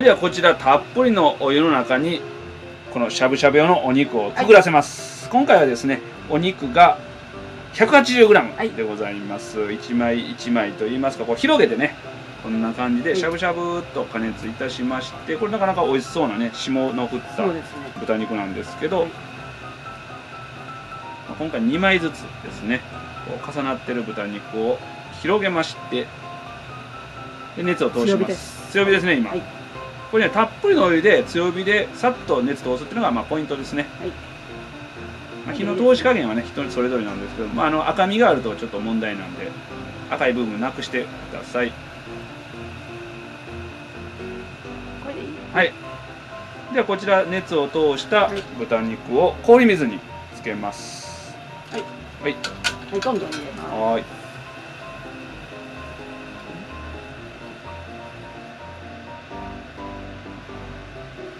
ではこちらたっぷりのお湯の中にこのしゃぶしゃぶ用のお肉をくぐらせます、今回はですねお肉が 180g でございます、1枚1枚といいますかこう広げてねこんな感じではい。しゃぶしゃぶっと加熱いたしましてこれなかなか美味しそうなね霜の降った豚肉なんですけど、今回2枚ずつですねこう重なってる豚肉を広げましてで熱を通します。強火ですね今、はいこれねたっぷりのお湯で強火でさっと熱通すっていうのがまあポイントですね、はい。まあ、火の通し加減はね人それぞれなんですけど、まあ、あの赤みがあるとちょっと問題なんで赤い部分なくしてください。これでいい？はい。ではこちら熱を通したはい。豚肉を氷水につけます。はい。はい。はいどんどん入れます。はーい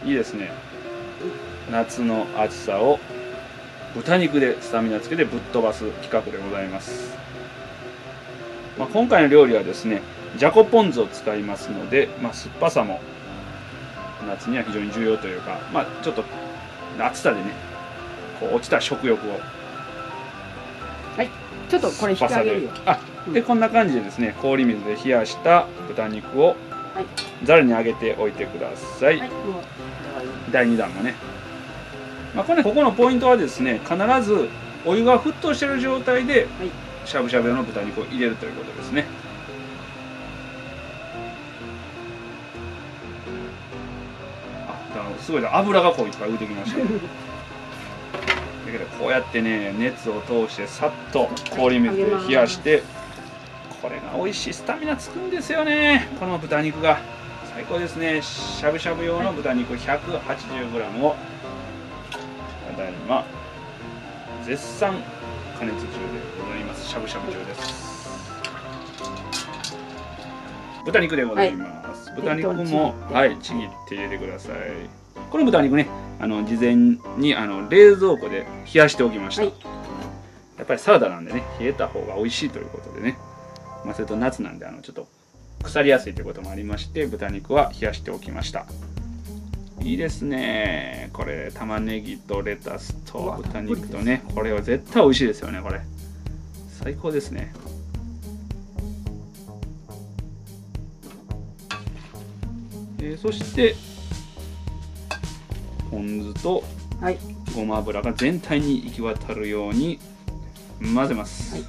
いいですね。夏の暑さを豚肉でスタミナつけてぶっ飛ばす企画でございます、まあ、今回の料理はですねじゃこポン酢を使いますので、まあ、酸っぱさも夏には非常に重要というか、まあ、ちょっと暑さでねこう落ちた食欲をちょっとこれ引き上げるよ。あでこんな感じでですね氷水で冷やした豚肉をはい。ざるに上げておいてください、はい第2弾もね、まあ、これねここのポイントはですね必ずお湯が沸騰している状態ではい。しゃぶしゃぶ用の豚肉を入れるということですね。あすごいな油がこういっぱい浮いてきました。だけどこうやってね熱を通してさっと氷水で冷やして美味しいスタミナつくんですよね。この豚肉が。最高ですね。しゃぶしゃぶ用の豚肉 180g を。ただいま絶賛加熱中でございます。しゃぶしゃぶ中です。豚肉でございます、豚肉もはいちぎって入れてください。この豚肉ねあの事前にあの冷蔵庫で冷やしておきました、はい。やっぱりサラダなんでね冷えた方が美味しいということでね、まあ、それと夏なんであのちょっと腐りやすいということもありまして豚肉は冷やしておきました。いいですね。これ玉ねぎとレタスと豚肉とねこれは絶対美味しいですよねこれ。最高ですね。えーそしてポン酢とはい。ごま油が全体に行き渡るように混ぜます、はい